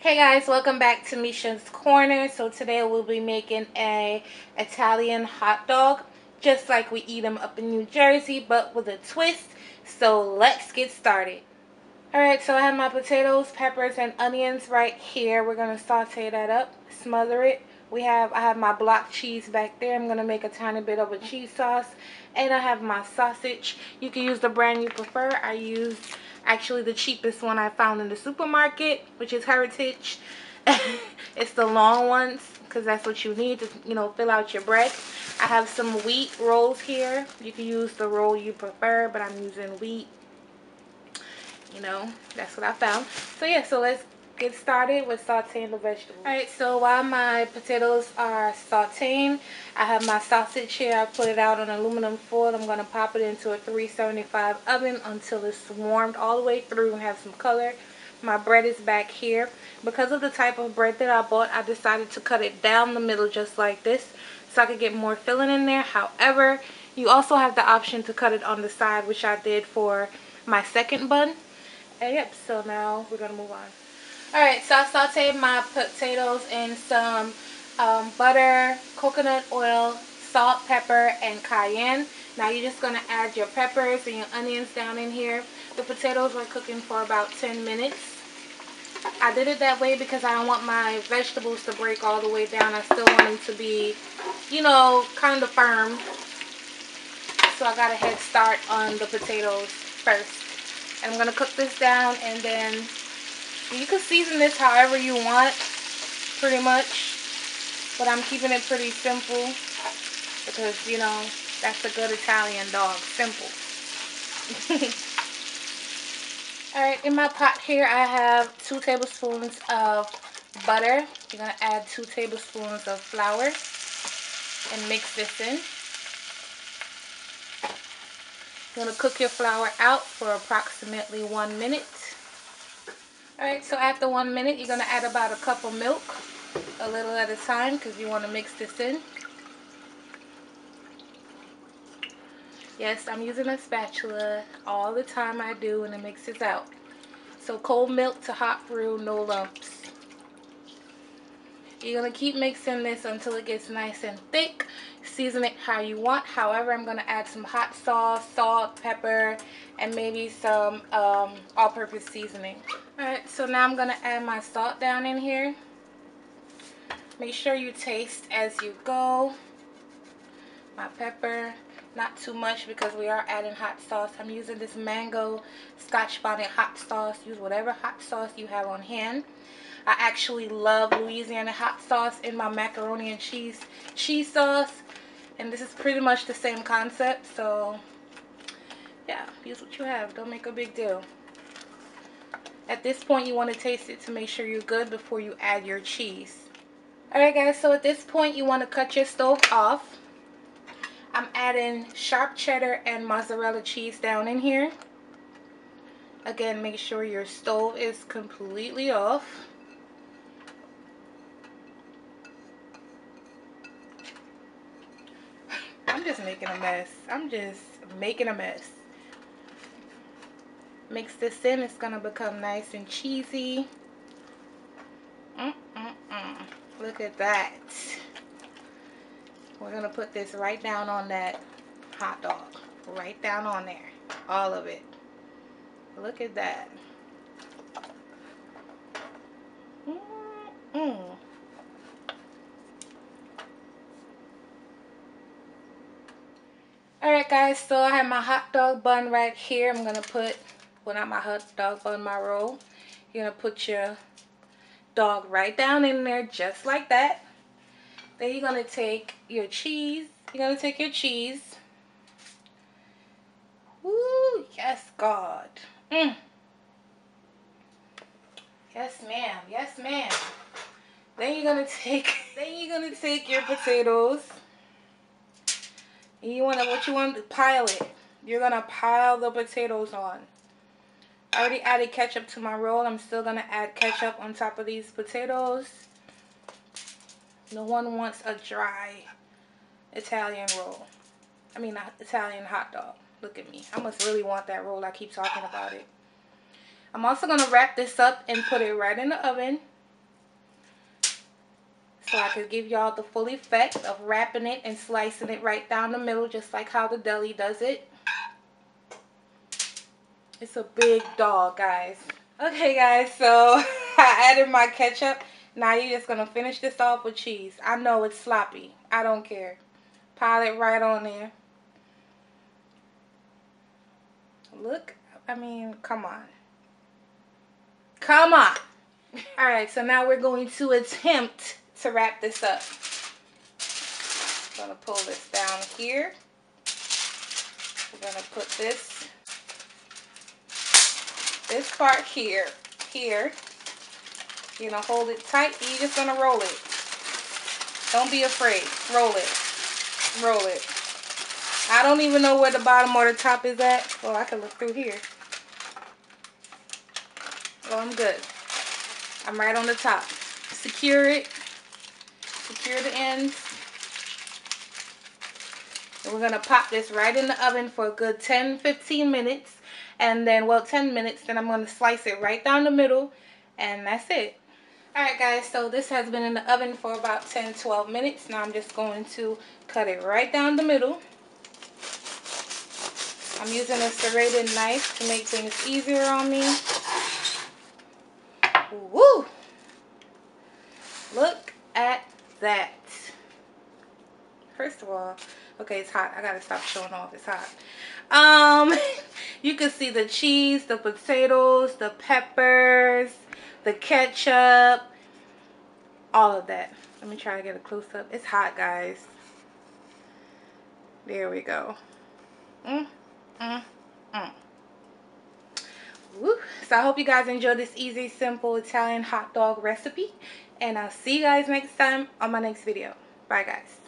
Hey guys, welcome back to Mesha's Corner. So today we'll be making a Italian hot dog, just like we eat them up in New Jersey, but with a twist. So let's get started. Alright, so I have my potatoes, peppers, and onions right here. We're going to saute that up, smother it. We have, I have my block cheese back there. I'm going to make a tiny bit of a cheese sauce. And I have my sausage. You can use the brand you prefer. I used actually the cheapest one I found in the supermarket, which is Heritage. it's the long ones because that's what you need to, you know, fill out your bread. I have some wheat rolls here. You can use the roll you prefer, but I'm using wheat. You know, that's what I found. So yeah, so let's get started with sauteing the vegetables. Alright, so while my potatoes are sauteing, I have my sausage here. I put it out on aluminum foil. I'm going to pop it into a 375 oven until it's warmed all the way through and have some color. My bread is back here. Because of the type of bread that I bought, I decided to cut it down the middle just like this so I could get more filling in there. However, you also have the option to cut it on the side, which I did for my second bun. And yep, so now we're going to move on. Alright, so I sauteed my potatoes in some um, butter, coconut oil, salt, pepper, and cayenne. Now you're just going to add your peppers and your onions down in here. The potatoes were cooking for about 10 minutes. I did it that way because I don't want my vegetables to break all the way down. I still want them to be, you know, kind of firm. So I got a head start on the potatoes first. And I'm going to cook this down and then you can season this however you want, pretty much. But I'm keeping it pretty simple because, you know, that's a good Italian dog. Simple. Alright, in my pot here I have two tablespoons of butter. You're going to add two tablespoons of flour and mix this in. You're going to cook your flour out for approximately one minute. Alright, so after one minute, you're going to add about a cup of milk, a little at a time, because you want to mix this in. Yes, I'm using a spatula all the time I do, and it mixes out. So cold milk to hot brew, no lumps. You're going to keep mixing this until it gets nice and thick. Season it how you want. However, I'm going to add some hot sauce, salt, pepper, and maybe some um, all-purpose seasoning. Alright, so now I'm going to add my salt down in here. Make sure you taste as you go. My pepper, not too much because we are adding hot sauce. I'm using this mango scotch bonnet hot sauce. Use whatever hot sauce you have on hand. I actually love Louisiana hot sauce in my macaroni and cheese cheese sauce. And this is pretty much the same concept. So, yeah, use what you have. Don't make a big deal. At this point, you want to taste it to make sure you're good before you add your cheese. Alright guys, so at this point, you want to cut your stove off. I'm adding sharp cheddar and mozzarella cheese down in here. Again, make sure your stove is completely off. I'm just making a mess. I'm just making a mess mix this in it's gonna become nice and cheesy. Mm -mm -mm. look at that. We're gonna put this right down on that hot dog. Right down on there. All of it. Look at that. Alright guys, so I have my hot dog bun right here. I'm going to put put out my hot dog on my roll. You're going to put your dog right down in there just like that. Then you're going to take your cheese. You're going to take your cheese. Woo, yes, God. Mm. Yes, ma'am. Yes, ma'am. Then you're going to take, then you're going to take your potatoes. And you want to, what you want to pile it. You're going to pile the potatoes on. I already added ketchup to my roll. I'm still going to add ketchup on top of these potatoes. No one wants a dry Italian roll. I mean, Italian hot dog. Look at me. I must really want that roll. I keep talking about it. I'm also going to wrap this up and put it right in the oven so I could give y'all the full effect of wrapping it and slicing it right down the middle just like how the deli does it. It's a big dog, guys. Okay, guys, so I added my ketchup. Now you're just going to finish this off with cheese. I know it's sloppy. I don't care. Pile it right on there. Look, I mean, come on. Come on. All right, so now we're going to attempt to wrap this up. I'm going to pull this down here. We're going to put this, this part here, here. You're going to hold it tight. You're just going to roll it. Don't be afraid. Roll it. Roll it. I don't even know where the bottom or the top is at. Well, I can look through here. Well, I'm good. I'm right on the top. Secure it. Secure the ends. And we're going to pop this right in the oven for a good 10-15 minutes. And then, well, 10 minutes. Then I'm going to slice it right down the middle. And that's it. Alright guys, so this has been in the oven for about 10-12 minutes. Now I'm just going to cut it right down the middle. I'm using a serrated knife to make things easier on me. Woo! Look at that. First of all, okay, it's hot. I gotta stop showing off. It's hot. Um, you can see the cheese, the potatoes, the peppers, the ketchup, all of that. Let me try to get a close up. It's hot, guys. There we go. Mm, mm, mm. Woo. So I hope you guys enjoyed this easy, simple Italian hot dog recipe. And I'll see you guys next time on my next video. Bye, guys.